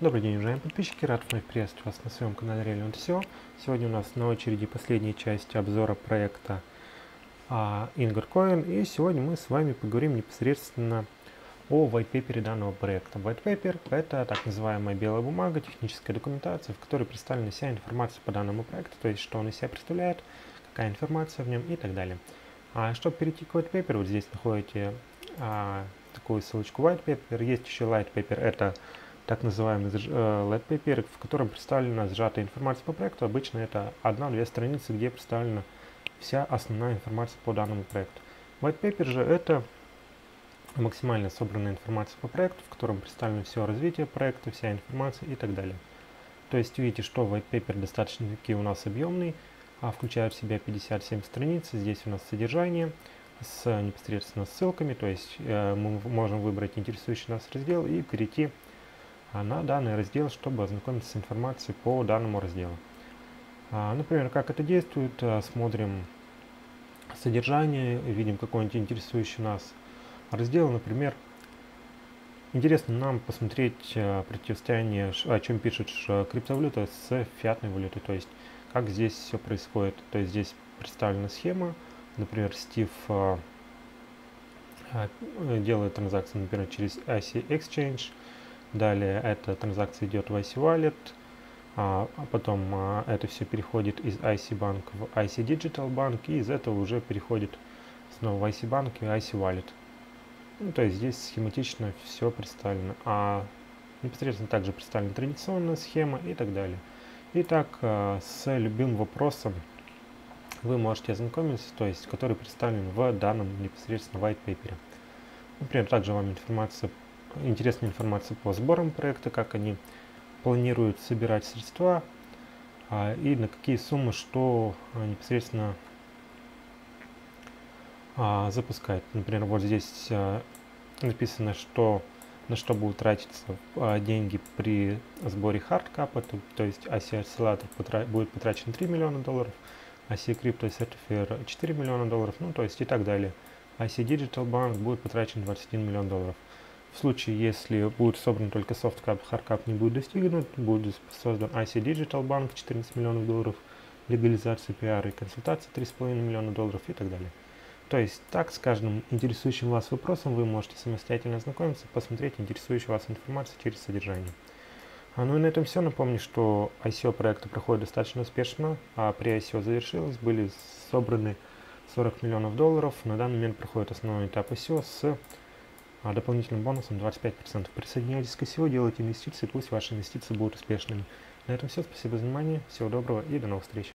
Добрый день, уважаемые подписчики, рад вновь приветствовать вас на своем канале Relevant SEO. Сегодня у нас на очереди последняя часть обзора проекта а, Ingercoin, и сегодня мы с вами поговорим непосредственно о white данного проекта. White paper – это так называемая белая бумага, техническая документация, в которой представлена вся информация по данному проекту, то есть что он из себя представляет, какая информация в нем и так далее. А чтобы перейти к white paper, вот здесь находите а, такую ссылочку white paper, есть еще light paper, это так называемый э, paper, в котором представлена сжатая информация по проекту. Обычно это одна-две страницы, где представлена вся основная информация по данному проекту. White paper же это максимально собранная информация по проекту, в котором представлено все развитие проекта, вся информация и так далее. То есть видите, что white paper достаточно таки у нас объемный, а включает в себя 57 страниц. Здесь у нас содержание с непосредственно ссылками, то есть э, мы можем выбрать интересующий нас раздел и перейти на данный раздел, чтобы ознакомиться с информацией по данному разделу. А, например, как это действует, а, смотрим содержание, видим какой-нибудь интересующий нас раздел, например, интересно нам посмотреть противостояние, о чем пишет криптовалюта с фиатной валютой, то есть как здесь все происходит. То есть здесь представлена схема, например, Стив делает транзакции, например, через IC Exchange, Далее эта транзакция идет в IC Wallet, а, а потом а, это все переходит из IC Bank в IC Digital Bank, и из этого уже переходит снова в IC Bank и IC Wallet. Ну, то есть здесь схематично все представлено, а непосредственно также представлена традиционная схема и так далее. Итак, а, с любым вопросом вы можете ознакомиться, то есть который представлен в данном непосредственно white paper. Например, также вам информация интересная информация по сборам проекта, как они планируют собирать средства а, и на какие суммы что а, непосредственно а, запускать. Например, вот здесь а, написано, что на что будут тратиться а, деньги при сборе hard cap а, то, то есть IC Accelerator Portal будет потрачено 3 миллиона долларов, IC Crypto Certifier 4 миллиона долларов, ну то есть и так далее. IC Digital Bank будет потрачен 21 миллион долларов. В случае, если будет собран только soft cap, hard cap не будет достигнут, будет создан IC Digital Bank 14 миллионов долларов, легализация PR и консультация 3,5 миллиона долларов и так далее. То есть так с каждым интересующим вас вопросом вы можете самостоятельно ознакомиться, посмотреть интересующую вас информацию через содержание. А ну и на этом все. Напомню, что ICO проекта проходит достаточно успешно, а при ICO завершилось, были собраны 40 миллионов долларов. На данный момент проходит основной этап ICO с а дополнительным бонусом 25%. Присоединяйтесь к ICO, делайте инвестиции, пусть ваши инвестиции будут успешными. На этом все. Спасибо за внимание. Всего доброго и до новых встреч.